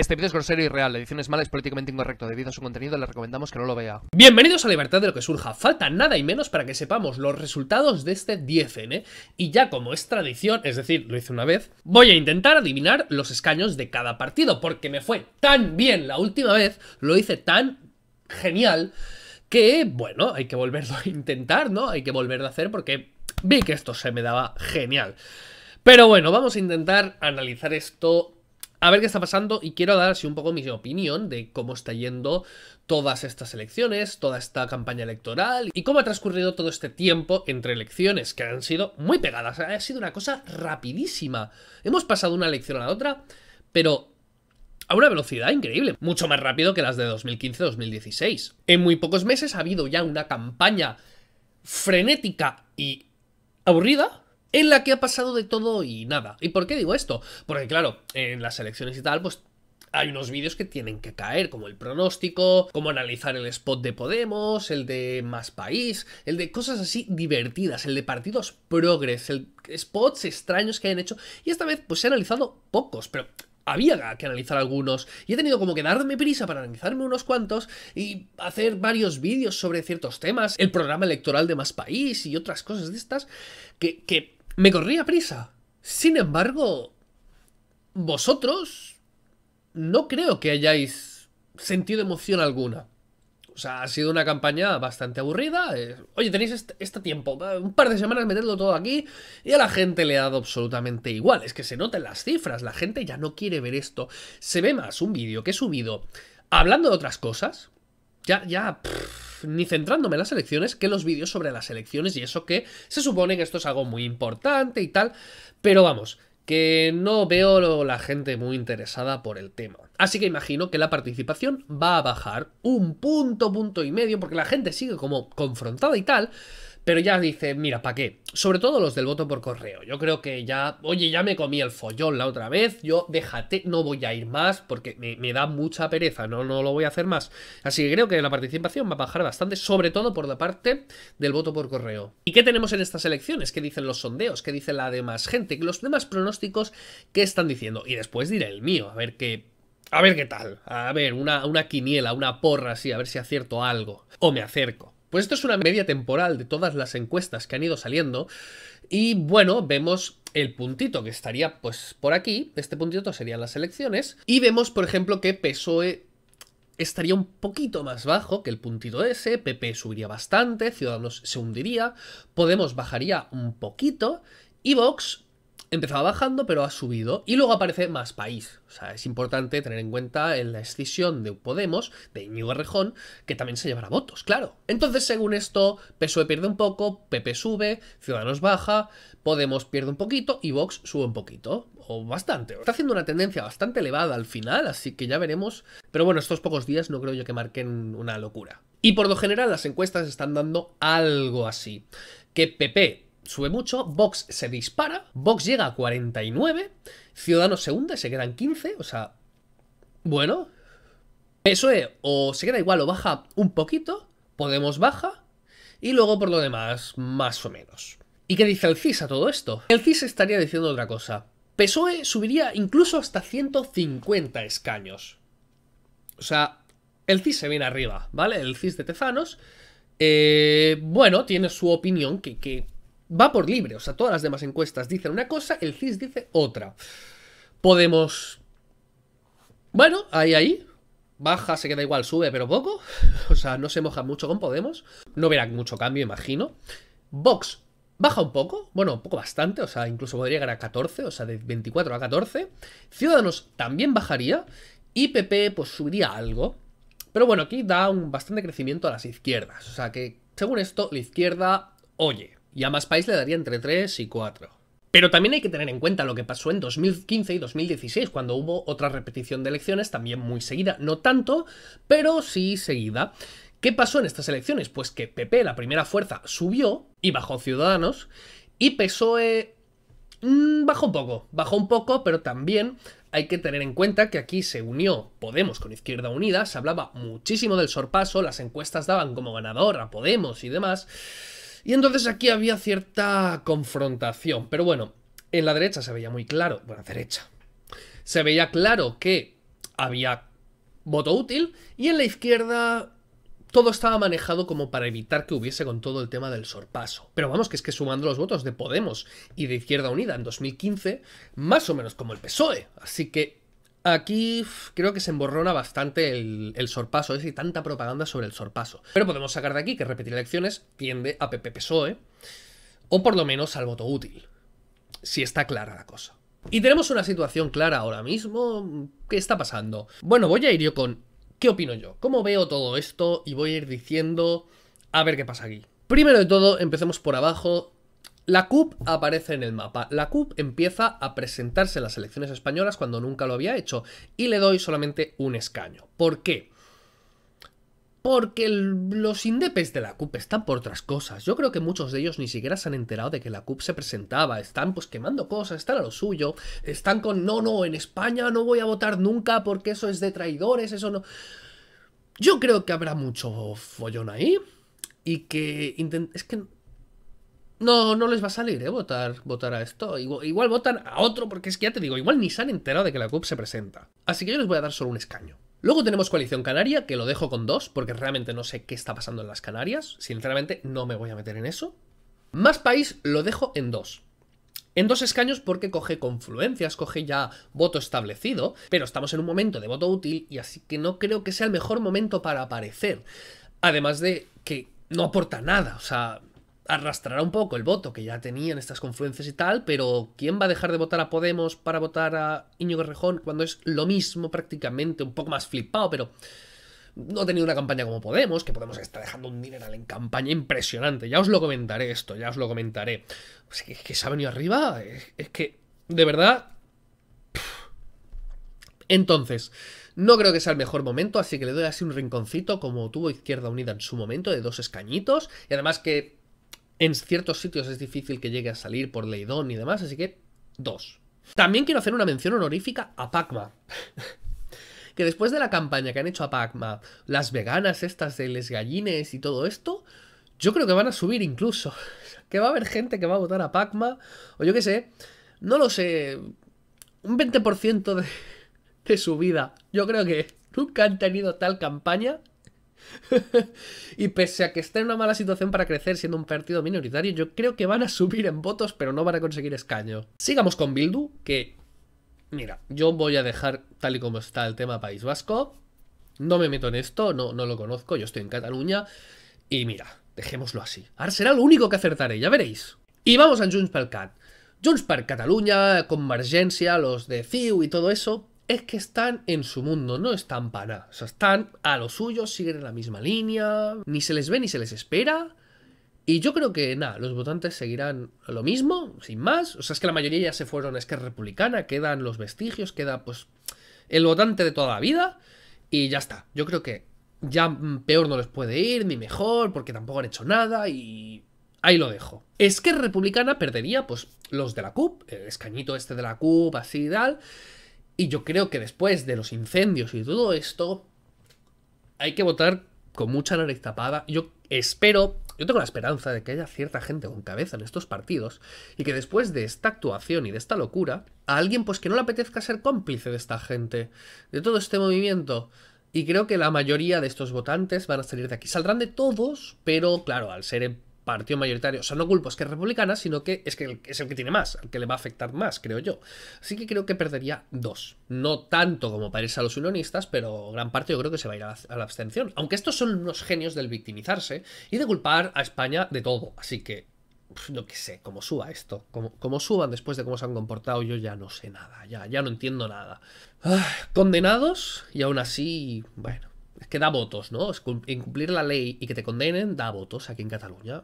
Este vídeo es grosero y real, la edición es mala, es políticamente incorrecto. Debido a su contenido, le recomendamos que no lo vea. Bienvenidos a Libertad de lo que surja. Falta nada y menos para que sepamos los resultados de este 10N. Y ya como es tradición, es decir, lo hice una vez, voy a intentar adivinar los escaños de cada partido. Porque me fue tan bien la última vez, lo hice tan genial, que, bueno, hay que volverlo a intentar, ¿no? Hay que volverlo a hacer porque vi que esto se me daba genial. Pero bueno, vamos a intentar analizar esto a ver qué está pasando y quiero dar así un poco mi opinión de cómo está yendo todas estas elecciones, toda esta campaña electoral y cómo ha transcurrido todo este tiempo entre elecciones que han sido muy pegadas. Ha sido una cosa rapidísima. Hemos pasado una elección a la otra, pero a una velocidad increíble, mucho más rápido que las de 2015-2016. En muy pocos meses ha habido ya una campaña frenética y aburrida en la que ha pasado de todo y nada. ¿Y por qué digo esto? Porque claro, en las elecciones y tal, pues hay unos vídeos que tienen que caer, como el pronóstico, como analizar el spot de Podemos, el de Más País, el de cosas así divertidas, el de partidos progres, el spots extraños que hayan hecho. Y esta vez pues he analizado pocos, pero había que analizar algunos y he tenido como que darme prisa para analizarme unos cuantos y hacer varios vídeos sobre ciertos temas, el programa electoral de Más País y otras cosas de estas que, que me corría prisa. Sin embargo, vosotros no creo que hayáis sentido emoción alguna. O sea, ha sido una campaña bastante aburrida. Eh, oye, tenéis este, este, tiempo, un par de semanas meterlo todo aquí y a la gente le ha dado absolutamente igual. Es que se notan las cifras, la gente ya no quiere ver esto. Se ve más un vídeo que he subido hablando de otras cosas. Ya, ya ni centrándome en las elecciones que los vídeos sobre las elecciones y eso que se supone que esto es algo muy importante y tal, pero vamos, que no veo la gente muy interesada por el tema. Así que imagino que la participación va a bajar un punto, punto y medio, porque la gente sigue como confrontada y tal, pero ya dice, mira, ¿para qué? Sobre todo los del voto por correo. Yo creo que ya, oye, ya me comí el follón la otra vez, yo déjate, no voy a ir más porque me, da mucha pereza, no, no lo voy a hacer más. Así que creo que la participación va a bajar bastante, sobre todo por la parte del voto por correo. ¿Y qué tenemos en estas elecciones? ¿Qué dicen los sondeos? ¿Qué dice la demás gente? Los demás pronósticos, ¿qué están diciendo? Y después diré el mío, a ver qué, a ver qué tal. A ver, una, una quiniela, una porra así, a ver si acierto algo. O me acerco. Pues esto es una media temporal de todas las encuestas que han ido saliendo. Y bueno, vemos el puntito que estaría pues por aquí. Este puntito serían las elecciones. Y vemos, por ejemplo, que PSOE estaría un poquito más bajo que el puntito ese, PP subiría bastante, Ciudadanos se hundiría, Podemos bajaría un poquito y Vox empezaba bajando, pero ha subido. Y luego aparece Más País. O sea, es importante tener en cuenta en la escisión de Podemos, de Íñigo Rejón, que también se llevará votos, claro. Entonces, según esto, PSOE pierde un poco, PP sube, Ciudadanos baja, Podemos pierde un poquito y Vox sube un poquito. O bastante. Está haciendo una tendencia bastante elevada al final, así que ya veremos. Pero bueno, estos pocos días no creo yo que marquen una locura. Y por lo general las encuestas están dando algo así. Que PP sube mucho, Vox se dispara, Vox llega a 49, Ciudadanos se hunde, se quedan 15, o sea, bueno, PSOE o se queda igual o baja un poquito, Podemos baja, y luego por lo demás, más o menos. ¿Y qué dice el CIS a todo esto? El CIS estaría diciendo otra cosa. PSOE subiría incluso hasta 150 escaños. O sea, el CIS se viene arriba, ¿vale? El CIS de Tezanos. Eh, bueno, tiene su opinión que, que va por libre. O sea, todas las demás encuestas dicen una cosa, el CIS dice otra. Podemos... Bueno, ahí, ahí. Baja, se queda igual, sube, pero poco. O sea, no se moja mucho con Podemos. No verá mucho cambio, imagino. Vox baja un poco, bueno, un poco bastante, o sea, incluso podría llegar a 14, o sea, de 24 a 14. Ciudadanos también bajaría y PP pues subiría algo. Pero bueno, aquí da un bastante crecimiento a las izquierdas, o sea que según esto la izquierda oye, y a más país le daría entre 3 y 4. Pero también hay que tener en cuenta lo que pasó en 2015 y 2016, cuando hubo otra repetición de elecciones, también muy seguida, no tanto, pero sí seguida. ¿Qué pasó en estas elecciones? Pues que PP, la primera fuerza, subió y bajó Ciudadanos, y PSOE mmm, bajó un poco, bajó un poco, pero también hay que tener en cuenta que aquí se unió Podemos con Izquierda Unida, se hablaba muchísimo del sorpaso, las encuestas daban como ganador a Podemos y demás. Y entonces aquí había cierta confrontación. Pero bueno, en la derecha se veía muy claro, bueno, derecha, se veía claro que había voto útil y en la izquierda todo estaba manejado como para evitar que hubiese con todo el tema del sorpaso. Pero vamos, que es que sumando los votos de Podemos y de Izquierda Unida en 2015, más o menos como el PSOE. Así que aquí creo que se emborrona bastante el, sorpaso, es y tanta propaganda sobre el sorpaso. Pero podemos sacar de aquí que repetir elecciones tiende a PP-PSOE, o por lo menos al voto útil, si está clara la cosa. Y tenemos una situación clara ahora mismo. ¿Qué está pasando? Bueno, voy a ir yo con ¿Qué opino yo? ¿Cómo veo todo esto? Y voy a ir diciendo a ver qué pasa aquí. Primero de todo, empecemos por abajo. La CUP aparece en el mapa. La CUP empieza a presentarse en las elecciones españolas cuando nunca lo había hecho. Y le doy solamente un escaño. ¿Por qué? Porque los indepes de la CUP están por otras cosas. Yo creo que muchos de ellos ni siquiera se han enterado de que la CUP se presentaba. Están pues quemando cosas, están a lo suyo. Están con, no, no, en España no voy a votar nunca porque eso es de traidores, eso no... Yo creo que habrá mucho follón ahí. Y que... Es que... No, no les va a salir, ¿eh? Votar, votar a esto. Igual, igual votan a otro porque es que ya te digo, igual ni se han enterado de que la CUP se presenta. Así que yo les voy a dar solo un escaño. Luego tenemos Coalición Canaria, que lo dejo con dos, porque realmente no sé qué está pasando en las Canarias. Sinceramente, no me voy a meter en eso. Más País lo dejo en dos. En dos escaños porque coge confluencias, coge ya voto establecido, pero estamos en un momento de voto útil y así que no creo que sea el mejor momento para aparecer. Además de que no aporta nada, o sea, arrastrará un poco el voto que ya tenían estas confluencias y tal, pero ¿quién va a dejar de votar a Podemos para votar a Íñigo Rejón cuando es lo mismo prácticamente, un poco más flipado, pero no ha tenido una campaña como Podemos, que Podemos está dejando un dineral en campaña impresionante. Ya os lo comentaré esto, ya os lo comentaré. Que, que se ha venido arriba, es, que, de verdad... Entonces, no creo que sea el mejor momento, así que le doy así un rinconcito como tuvo Izquierda Unida en su momento, de dos escañitos, y además que en ciertos sitios es difícil que llegue a salir por Leidón y demás, así que dos. También quiero hacer una mención honorífica a Pacma. que después de la campaña que han hecho a Pacma, las veganas estas de les gallines y todo esto, yo creo que van a subir incluso. Que va a haber gente que va a votar a Pacma, o yo qué sé, no lo sé, un 20% de, de subida. Yo creo que nunca han tenido tal campaña y pese a que está en una mala situación para crecer siendo un partido minoritario, yo creo que van a subir en votos, pero no van a conseguir escaño. Sigamos con Bildu, que... Mira, yo voy a dejar tal y como está el tema País Vasco. No me meto en esto, no, no lo conozco, yo estoy en Cataluña. Y mira, dejémoslo así. Ahora será lo único que acertaré, ya veréis. Y vamos a Junts per Cat. Junts per Cataluña, Convergencia, los de CIU y todo eso, es que están en su mundo, no están para nada. O sea, están a lo suyo, siguen en la misma línea, ni se les ve ni se les espera. Y yo creo que, nada, los votantes seguirán lo mismo, sin más. O sea, es que la mayoría ya se fueron a Esquerra Republicana, quedan los vestigios, queda, pues, el votante de toda la vida. Y ya está. Yo creo que ya peor no les puede ir, ni mejor, porque tampoco han hecho nada y ahí lo dejo. Esquerra Republicana perdería, pues, los de la CUP, el escañito este de la CUP, así y tal. Y yo creo que después de los incendios y todo esto, hay que votar con mucha nariz tapada. Yo espero, yo tengo la esperanza de que haya cierta gente con cabeza en estos partidos y que después de esta actuación y de esta locura, a alguien pues que no le apetezca ser cómplice de esta gente, de todo este movimiento. Y creo que la mayoría de estos votantes van a salir de aquí. Saldrán de todos, pero claro, al ser partido mayoritario. O sea, no culpo es que es republicana, sino que es que es el que tiene más, el que le va a afectar más, creo yo. Así que creo que perdería dos. No tanto como para irse a los unionistas, pero gran parte yo creo que se va a ir a la, abstención. Aunque estos son unos genios del victimizarse y de culpar a España de todo. Así que, no que sé, cómo suba esto. Como, suban después de cómo se han comportado, yo ya no sé nada. Ya, ya no entiendo nada. condenados y aún así, bueno es que da votos, ¿no? Incumplir la ley y que te condenen da votos aquí en Cataluña.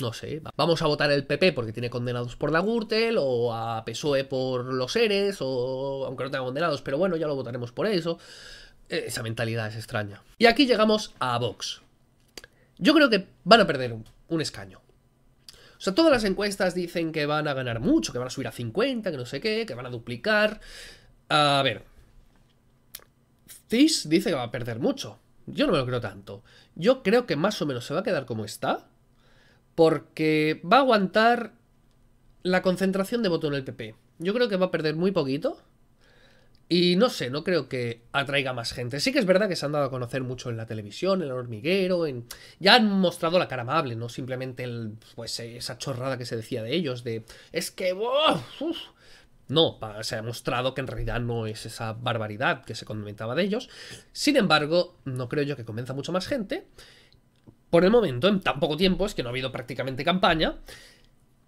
No sé, vamos a votar el PP porque tiene condenados por la Gürtel o a PSOE por los ERES o aunque no tenga condenados, pero bueno, ya lo votaremos por eso. Eh, esa mentalidad es extraña. Y aquí llegamos a Vox. Yo creo que van a perder un, escaño. O sea, todas las encuestas dicen que van a ganar mucho, que van a subir a 50, que no sé qué, que van a duplicar. A ver, CIS dice que va a perder mucho. Yo no me lo creo tanto. Yo creo que más o menos se va a quedar como está. Porque va a aguantar la concentración de voto en el PP. Yo creo que va a perder muy poquito. Y no sé, no creo que atraiga más gente. Sí que es verdad que se han dado a conocer mucho en la televisión, en el hormiguero, en... ya han mostrado la cara amable, no simplemente el, pues, esa chorrada que se decía de ellos, de es que... uf". No, se ha mostrado que en realidad no es esa barbaridad que se comentaba de ellos. Sin embargo, no creo yo que convenza mucho más gente. Por el momento, en tan poco tiempo, es que no ha habido prácticamente campaña.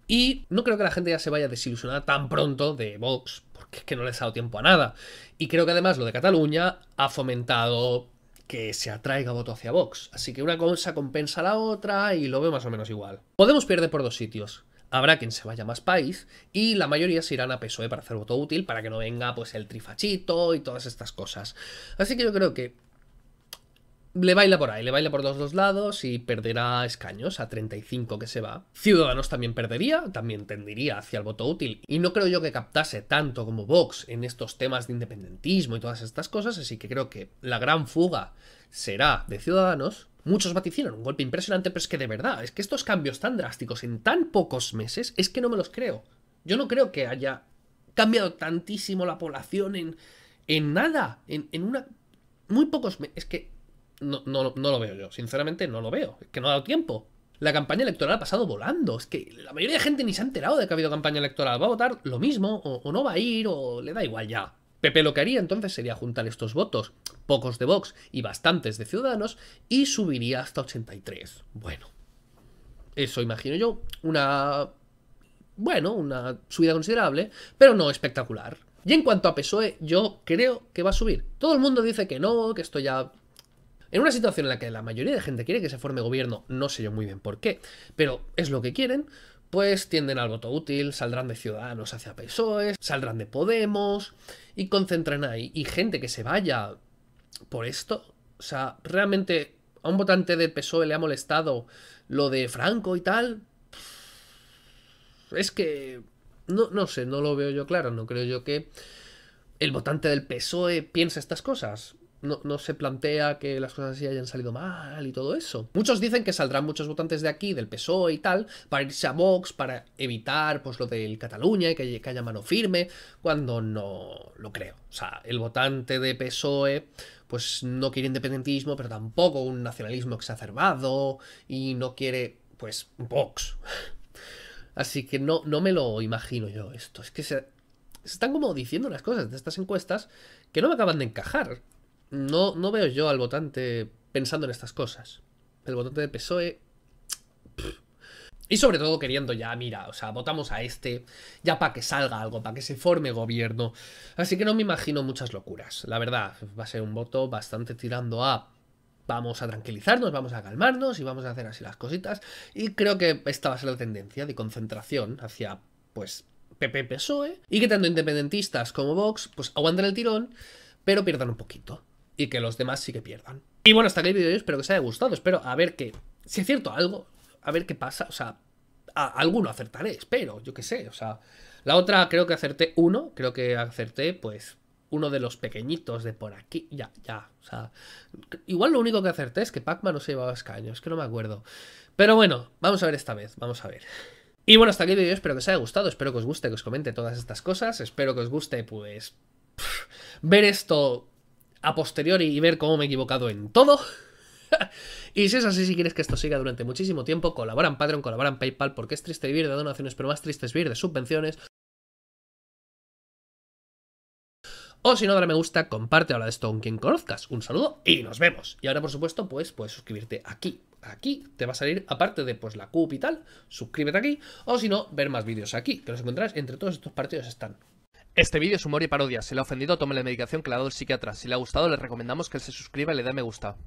Y no creo que la gente ya se vaya desilusionada tan pronto de Vox, porque es que no les ha dado tiempo a nada. Y creo que además lo de Cataluña ha fomentado que se atraiga voto hacia Vox. Así que una cosa compensa a la otra y lo veo más o menos igual. Podemos pierde por dos sitios. Habrá quien se vaya más país y la mayoría se irán a PSOE para hacer voto útil para que no venga pues el trifachito y todas estas cosas. Así que yo creo que le baila por ahí, le baila por los dos lados y perderá escaños a 35 que se va. Ciudadanos también perdería, también tendiría hacia el voto útil. Y no creo yo que captase tanto como Vox en estos temas de independentismo y todas estas cosas, así que creo que la gran fuga será de Ciudadanos. Muchos vaticinan un golpe impresionante, pero es que de verdad, es que estos cambios tan drásticos en tan pocos meses, es que no me los creo. Yo no creo que haya cambiado tantísimo la población en, en nada, en, en una... Muy pocos meses. Es que no, no, no lo veo yo, sinceramente no lo veo. Es que no ha dado tiempo. La campaña electoral ha pasado volando. Es que la mayoría de gente ni se ha enterado de que ha habido campaña electoral. Va a votar lo mismo, o, o no va a ir, o le da igual ya. Pepe lo que haría entonces sería juntar estos votos, pocos de Vox y bastantes de Ciudadanos, y subiría hasta 83. Bueno, eso imagino yo, una... Bueno, una subida considerable, pero no espectacular. Y en cuanto a PSOE, yo creo que va a subir. Todo el mundo dice que no, que esto ya en una situación en la que la mayoría de gente quiere que se forme gobierno, no sé yo muy bien por qué, pero es lo que quieren, pues tienden al voto útil, saldrán de Ciudadanos hacia PSOE, saldrán de Podemos y concentran ahí. Y gente que se vaya por esto, o sea, realmente a un votante del PSOE le ha molestado lo de Franco y tal. Es que no, no sé, no lo veo yo claro, no creo yo que el votante del PSOE piense estas cosas no, no, se plantea que las cosas así hayan salido mal y todo eso. Muchos dicen que saldrán muchos votantes de aquí, del PSOE y tal, para irse a Vox, para evitar pues lo del Cataluña y que, haya mano firme, cuando no lo creo. O sea, el votante de PSOE pues no quiere independentismo, pero tampoco un nacionalismo exacerbado y no quiere pues Vox. Así que no, no me lo imagino yo esto. Es que se, se están como diciendo unas cosas de estas encuestas que no me acaban de encajar. No, no veo yo al votante pensando en estas cosas. El votante del PSOE. Y sobre todo queriendo ya, mira, o sea, votamos a este ya para que salga algo, para que se forme gobierno. Así que no me imagino muchas locuras. La verdad, va a ser un voto bastante tirando a. Vamos a tranquilizarnos, vamos a calmarnos y vamos a hacer así las cositas. Y creo que esta va a ser la tendencia de concentración hacia, pues, PP PSOE. Y que tanto independentistas como Vox, pues aguanten el tirón, pero pierdan un poquito y que los demás sí que pierdan. Y bueno, hasta aquí el vídeo, espero que os haya gustado, espero a ver que, si es cierto algo, a ver qué pasa, o sea, a, alguno acertaré, espero, yo qué sé, o sea, la otra creo que acerté uno, creo que acerté pues uno de los pequeñitos de por aquí, ya, ya, o sea, igual lo único que acerté es que Pac-Man no se llevaba escaños, es que no me acuerdo. Pero bueno, vamos a ver esta vez, vamos a ver. Y bueno, hasta aquí el vídeo, espero que os haya gustado, espero que os guste, que os comente todas estas cosas, espero que os guste, pues, ver esto a posteriori y ver cómo me he equivocado en todo. y si es así, si quieres que esto siga durante muchísimo tiempo, colabora en Patreon, colabora en PayPal, porque es triste vivir de donaciones, pero más triste es vivir de subvenciones. O si no, dale me gusta, comparte, habla de esto con quien conozcas. Un saludo y nos vemos. Y ahora, por supuesto, pues puedes suscribirte aquí. Aquí te va a salir, aparte de pues la CUP y tal, suscríbete aquí. O si no, ver más vídeos aquí, que los encontrarás entre todos estos partidos están. Este vídeo es humor y parodia. Si le ha ofendido, tome la medicación que le ha dado el psiquiatra. Si le ha gustado, le recomendamos que se suscriba y le dé me gusta.